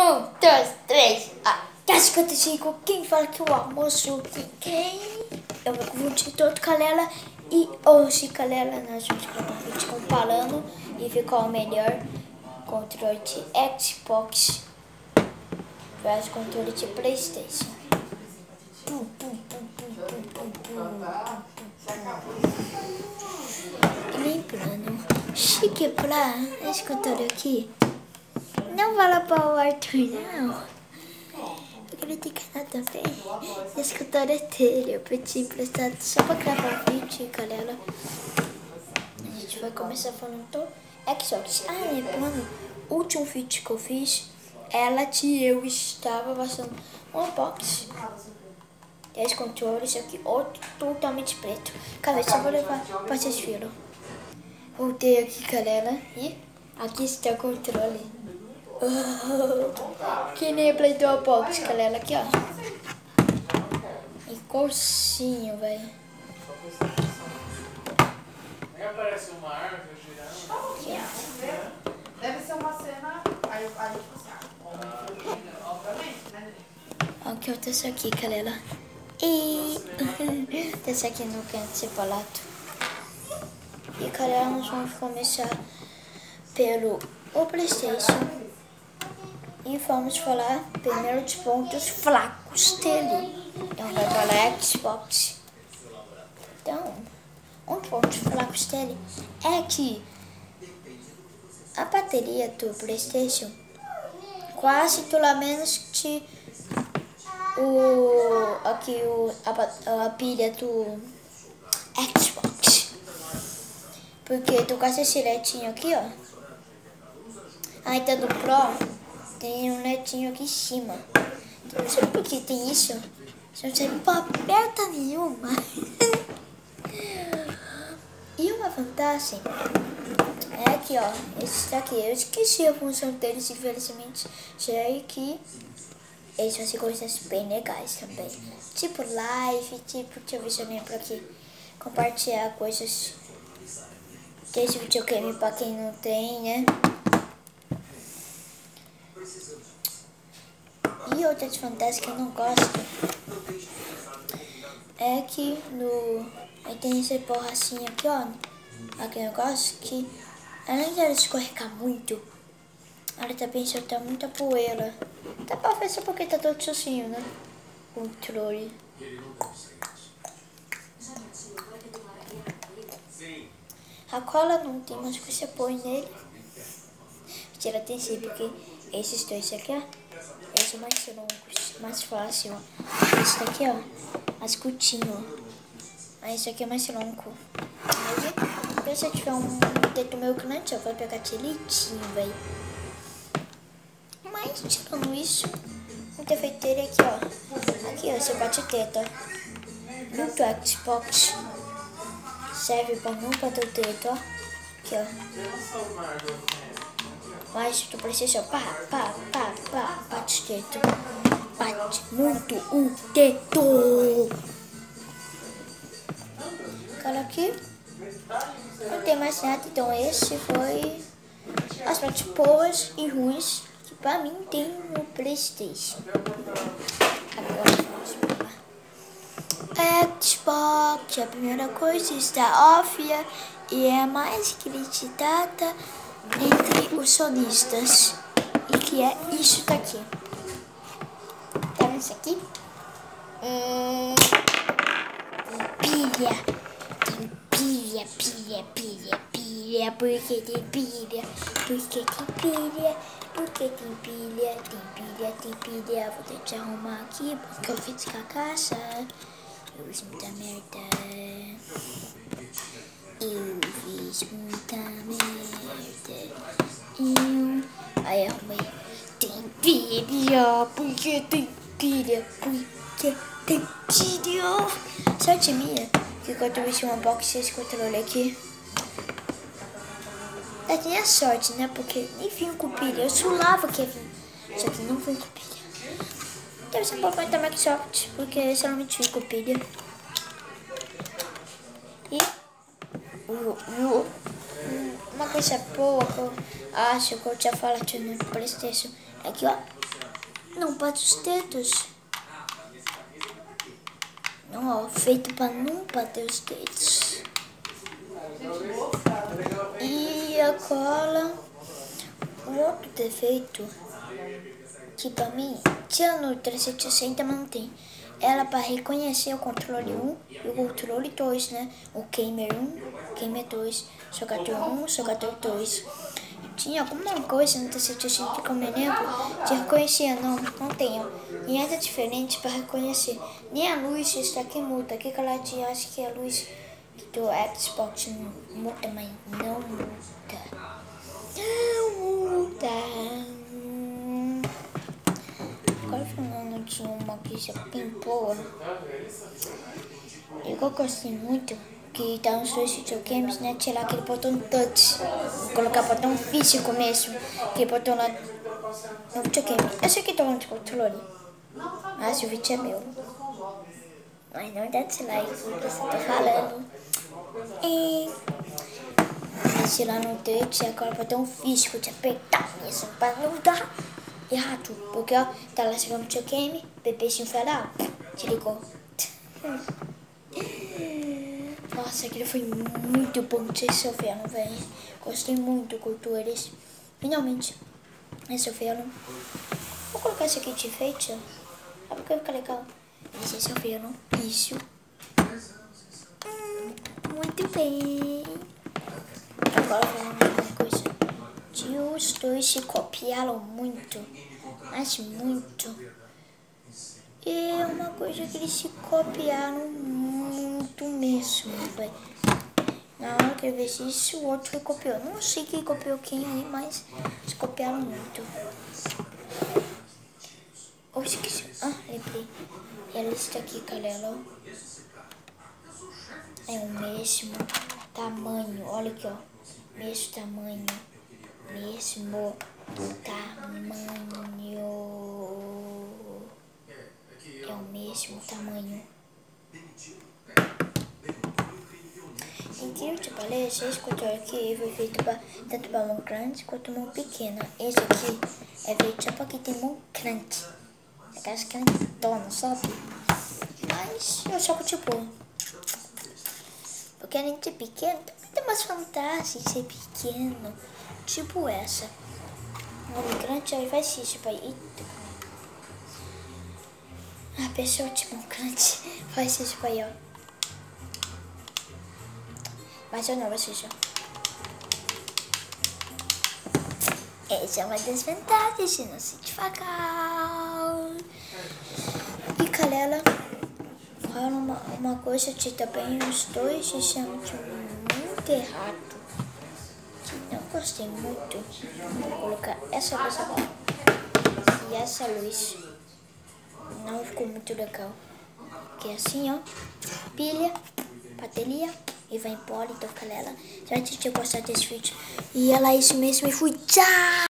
Um, dois, três. Ah, 55. Quem fala que o almoço tem quem? Eu vou te todo Calela e hoje Calela nós vamos gravar um vídeo comparando e ver qual é o melhor controle de Xbox versus controle de Playstation. Pum, pum, pum, pum, pum, pum, pum, E lembrando, chique pra esse controle aqui. Não fala para o Arthur, não. Porque ele tem canal também. É dele. Eu pedi emprestado só para gravar vídeo, galera. A gente vai começar falando do Xbox. Ah, lembrando, o último vídeo que eu fiz, ela e eu estava passando um unboxing. Esse controle, esse aqui, outro totalmente preto. Cara, só vou levar para vocês viram. Voltei aqui, galera. E aqui está o controle. Que nem Play do Box, galera. Aqui, ó. E cursinho, velho. Nem aparece uma árvore girando. Deve ser uma cena. Aí, aí tipo assim, ah, obviamente, né? Aqui, ó, desse aqui, galera. E desse aqui no canto separado. E, galera, nós vamos começar pelo o Playstation. E vamos falar primeiro dos pontos fracos dele. Então vai falar Xbox. Então, um dos pontos fracos dele é que a bateria do Playstation quase pelo menos que o aqui o a, a pilha do Xbox. Porque esse letinho aqui, ó. Aí tá do Pro tem um netinho aqui em cima. Não sei por que tem isso. Isso não serve pra merda nenhuma. e uma vantagem é que, ó, esse daqui, eu esqueci a função deles, infelizmente. Sei que eles ser coisas bem legais também. Tipo live, tipo, deixa eu ver se eu lembro aqui. Compartilhar coisas desse videogame pra quem não tem, né? E outra desvantagem que eu não gosto é que no. Aí tem essa borrachinha aqui, ó. Eu gosto que além de ela escorregar muito, ela também solta muita poeira. Dá pra ver só porque tá todo sucinho, né? Controle. A cola não tem, mas você põe nele. Tira sim, porque esses dois aqui, ó. Esse é mais longos, mais fácil. Esse daqui, ó, mais curtinho. Aí esse aqui é mais longo. Aí, se eu tiver um dedo meu grande, eu vou pegar direitinho, velho. Mas, tirando isso, o defeito dele é aqui, ó. Aqui, ó, você bate teta. No Xbox, serve pra não bater o dedo, ó. Aqui, ó. Mas tu precisa pá, pá, pá, pá, bate o dedo. Bate muito o dedo. Cara aqui. Não tem mais nada, então esse foi as partes boas e ruins que pra mim tem no Playstation. Agora Xbox, a primeira coisa está off e é mais criticada os solistas. E que é isso daqui. Tá vendo isso aqui? Hum, pilha. Tem pilha, pilha, pilha, pilha. Porque tem pilha. Porque tem pilha. Porque tem pilha, tem pilha, tem pilha. Vou que arrumar aqui porque eu fiz com a caixa. Eu fiz muita merda. Eu fiz muita merda. Eu. Aí arrumei. Tem pilha, porque tem pilha, porque tem pilha. Sorte minha, que quando eu mexi uma box, esse controle aqui. É que a sorte, né? Porque nem vinha com pilha. Eu sulava que vir. Só que não veio com pilha. Deve ser um pouco da Microsoft, porque geralmente vem com pilha. E uma coisa boa que eu acho que eu tinha falado no Playstation é que ó, Não para os dedos. Não, ó, feito para não bater os dedos. E a cola, o outro defeito, que pra mim, tinha no 360 mantém. Ela para reconhecer o controle 1 e o controle 2, né? O Gamer 1, Gamer 2, jogador 1, jogador 2. Tinha alguma coisa no 360 que eu me lembro de reconhecer, não, não tenho. E ainda diferente para reconhecer. Nem a luz está aqui muda. Que tinha, acho que a luz do Xbox muda, mas não muda. Não muda. Agora falando de uma que já bem boa. Eu gostei muito que tá nos dois videogames, né? Tirar aquele botão touch. Colocar botão físico mesmo. Aquele botão lá no videogame. Eu sei que tô no controle. Mas o vídeo é meu. Mas não dá dislike você tá falando. E lá no touch agora botão físico de apertar mesmo. Pra não dar errado. Porque ó, tá lá chegando no videogame, bebezinho foi lá, desligou. Nossa, aquele foi muito bom de Sofia, velho. Gostei muito, curto eles. Finalmente, esse Sofia. Vou colocar esse aqui de enfeite, ó. Só porque fica legal. Esse é Sofia, Isso. Hum, muito bem. Agora vamos uma coisa. Os dois se copiaram muito. Mas muito. E é uma coisa que eles se copiaram muito mesmo, velho. Na hora que eu vi isso, o outro copiou. Não sei quem copiou quem aí, mas se copiaram muito. Oh, esqueci. Ah, lembrei. Ela está aqui, galera. É o mesmo tamanho. Olha aqui, ó. Mesmo tamanho. Mesmo tamanho. É o mesmo tamanho. Incrível de palestra, esse controle aqui foi feito pra, tanto para mão grande quanto mão pequena. Esse aqui é feito só para quem tem mão grande. Aquelas grandonas, sabe? Mas eu só tipo. Porque a gente é pequeno, também tem umas fantasias ser pequeno. Tipo essa. Um grande aí faz isso, pai. Eita. A pessoa de mão grande faz isso, pai, ó. Mas eu não sujar. Essa é uma das vantagens de não ser devagar. E Calela, fala uma, uma coisa que também os dois chamam de muito errado. Não gostei muito. Vou colocar essa luz aqui. E essa luz. Não ficou muito legal. Que é assim, ó. Pilha, bateria e vai embora. Então, galera, já tinha gostado desse vídeo. E ela é isso mesmo e fui. Tchau!